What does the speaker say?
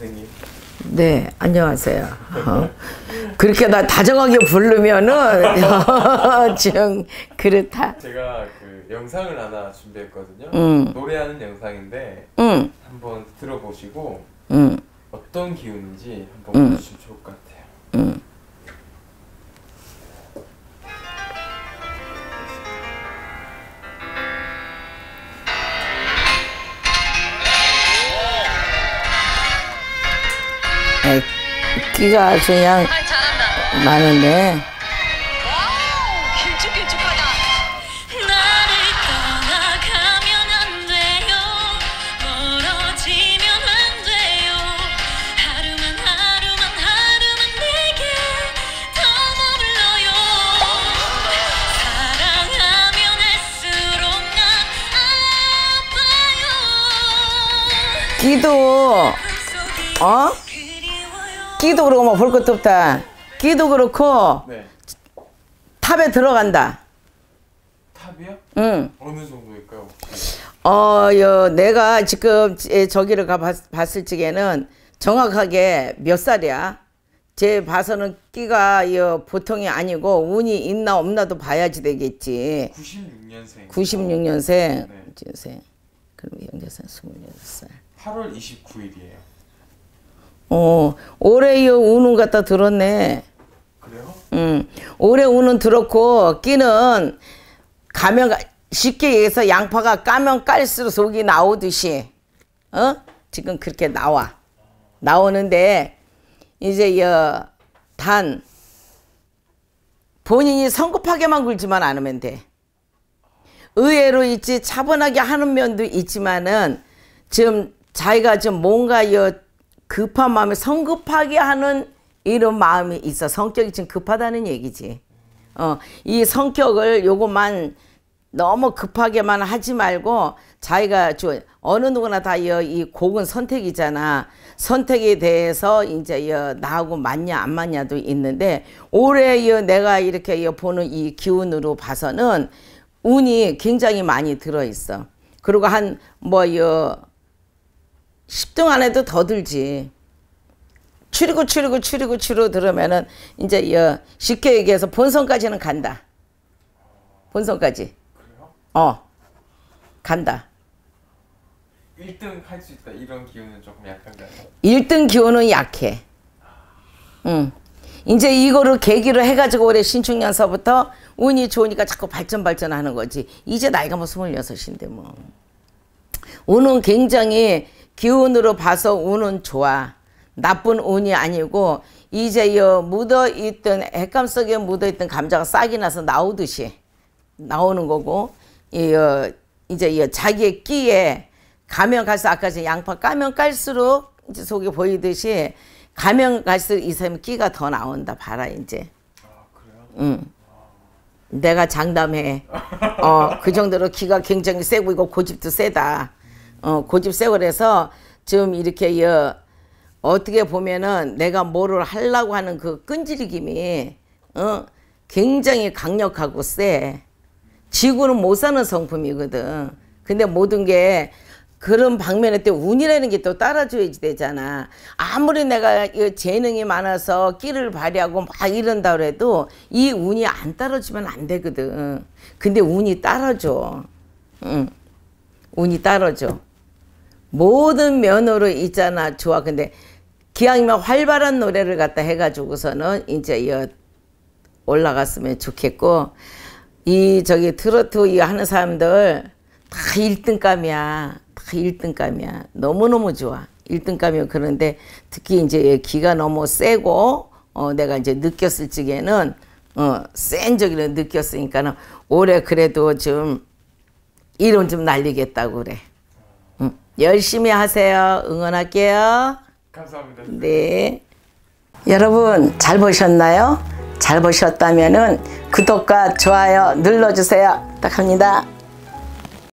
선생님. 네, 안녕하세요. 어. 그렇게 나 다정하게 부르면은 좀 그렇다. 제가 그 영상을 하나 준비했거든요. 음. 노래하는 영상인데 응, 한번 들어보시고 응, 어떤 기운인지 한번 음. 보시면 좋을 것 같아요. 에, 끼가 아주 그냥 잘한다. 많은데. 끼도 어? 끼도 그러고 뭐 볼 것도 없다. 끼도 그렇고 네. 탑에 들어간다. 탑이요? 응. 어느 정도일까요? 어, 여, 내가 지금 에, 저기를 가 봤, 봤을 적에는 정확하게 몇 살이야? 제 봐서는 끼가 여, 보통이 아니고 운이 있나 없나도 봐야지 되겠지. 96년생. 96년생, 네. 생 그럼 영재산 26살. 8월 29일이에요. 어, 올해 여 운은 갖다 들었네. 그래요? 음, 올해 운은 들었고 끼는 가면 가- 쉽게 얘기해서 양파가 까면 깔수록 속이 나오듯이 어 지금 그렇게 나와 나오는데 이제 여 단 본인이 성급하게만 굴지만 않으면 돼 의외로 있지 차분하게 하는 면도 있지만은 지금 자기가 좀 뭔가 여 급한 마음에 성급하게 하는 이런 마음이 있어 성격이 지금 급하다는 얘기지. 어, 이 성격을 요것만 너무 급하게만 하지 말고 자기가 저 어느 누구나 다 이 곡은 선택이잖아. 선택에 대해서 이제 여 나하고 맞냐 안 맞냐도 있는데 올해 여 내가 이렇게 여 보는 이 기운으로 봐서는 운이 굉장히 많이 들어 있어. 그리고 한 뭐여 10등 안에도 더 들지. 추리고 추리고 추리고 추리고 들으면은 이제 여 쉽게 얘기해서 본선까지는 간다. 본선까지. 그래요? 어. 간다. 1등 할 수 있다 이런 기운은 조금 약한가요? 1등 기운은 약해. 응. 이제 이거를 계기로 해가지고 올해 신축년서부터 운이 좋으니까 자꾸 발전 발전하는 거지. 이제 나이가 뭐 26인데 뭐. 운은 굉장히 기운으로 봐서 운은 좋아. 나쁜 운이 아니고 이제 여 묻어 있던 핵감 속에 묻어 있던 감자가 싹이 나서 나오듯이 나오는 거고 이 어, 이제 이 자기의 끼에 가면 갈수록 아까 전 양파 까면 깔수록 이제 속이 보이듯이 가면 갈수록 이 사람이 끼가 더 나온다 봐라 이제 아 그래요? 응. 내가 장담해. 어, 그 정도로 기가 굉장히 세고 이거 고집도 세다. 어, 고집 세고 그래서 지금 이렇게 여, 어떻게 보면은 내가 뭐를 하려고 하는 그 끈질김이 어, 굉장히 강력하고 세. 지구는 못 사는 성품이거든. 근데 모든 게 그런 방면에 또 운이라는 게 또 따라줘야지 되잖아. 아무리 내가 이 재능이 많아서 끼를 발휘하고 막 이런다 그래도 이 운이 안 따라주면 안 되거든. 근데 운이 따라줘. 응. 운이 따라줘. 모든 면으로 있잖아. 좋아. 근데 기왕이면 활발한 노래를 갖다 해가지고서는 이제 여 올라갔으면 좋겠고 이 저기 트로트 이 하는 사람들 다 1등감이야. 다 1등감이야. 너무너무 좋아. 1등감이요. 그런데 특히 이제 기가 너무 세고 어 내가 이제 느꼈을 적에는 어센 적을 느꼈으니까는 올해 그래도 좀 이름 좀 날리겠다고 그래. 응. 열심히 하세요. 응원할게요. 감사합니다. 네. 여러분 잘 보셨나요? 잘 보셨다면은 구독과 좋아요 눌러주세요. 부탁합니다.